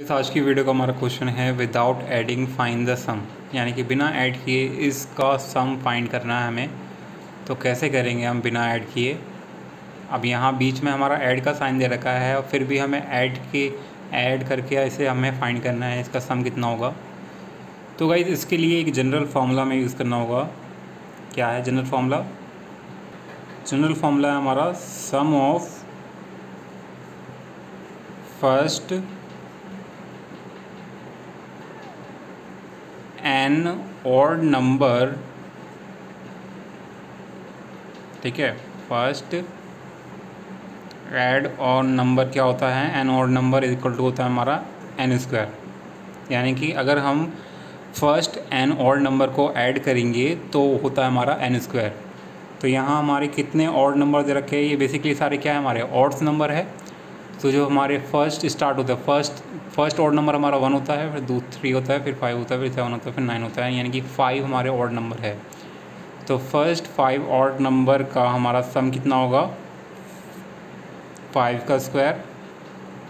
इस आज की वीडियो का हमारा क्वेश्चन है without adding find the sum यानी कि बिना ऐड किए इसका सम फाइंड करना है हमें। तो कैसे करेंगे हम बिना ऐड किए? अब यहाँ बीच में हमारा ऐड का साइन दे रखा है और फिर भी हमें ऐड के ऐड करके इसे हमें फाइंड करना है, इसका सम कितना होगा? तो गाइज़ इसके लिए एक जनरल फार्मूला में यूज़ करना होगा। क्या है जनरल फार्मूला जनरल फार्मूला है हमारा sum of first n odd number, ठीक है, फ़र्स्ट एड और नंबर क्या होता है? N odd number equal to होता है हमारा एन स्क्वायर। यानी कि अगर हम फ़र्स्ट एन ऑड नंबर को ऐड करेंगे तो होता है हमारा एन स्क्वायर। तो यहाँ हमारे कितने ऑड नंबर दे रखे हैं? ये बेसिकली सारे क्या है? हमारे ऑड्स नंबर है। तो जो हमारे फ़र्स्ट स्टार्ट होता है फ़र्स्ट फ़र्स्ट ऑर्ड नंबर हमारा वन होता है, फिर दो थ्री होता है, फिर फाइव होता है, फिर सेवन होता है, फिर नाइन होता है, यानी कि फाइव हमारे ऑर्ड नंबर है। तो फ़र्स्ट फाइव ऑर्ड नंबर का हमारा सम कितना होगा? फाइव का स्क्वायर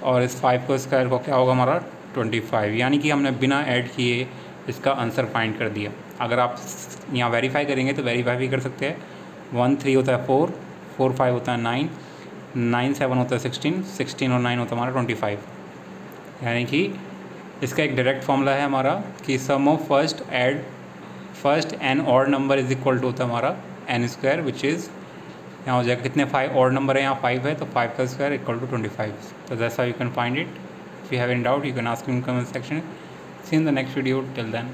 और इस फाइव का स्क्वायर को क्या होगा हमारा? ट्वेंटी फाइव यानी कि हमने बिना ऐड किए इसका आंसर फाइंड कर दिया। अगर आप यहाँ वेरीफाई करेंगे तो वेरीफाई भी कर सकते हैं। वन थ्री होता है फोर फोर फाइव होता है नाइन नाइन सेवन होता है सिक्सटीन सिक्सटीन और नाइन होता है हमारा ट्वेंटी फाइव। यानी कि इसका एक डायरेक्ट फॉर्मूला है हमारा कि sum of first odd first n odd number is equal to होता है हमारा एन स्क्वायर विच इज़ यहाँ हो जाएगा, कितने फाइव और नंबर है, यहाँ फाइव है तो फाइव का square equal to twenty five तो that's how you can find it if you have in doubt you can ask in comment section see in the next video till then